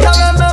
Come on, baby.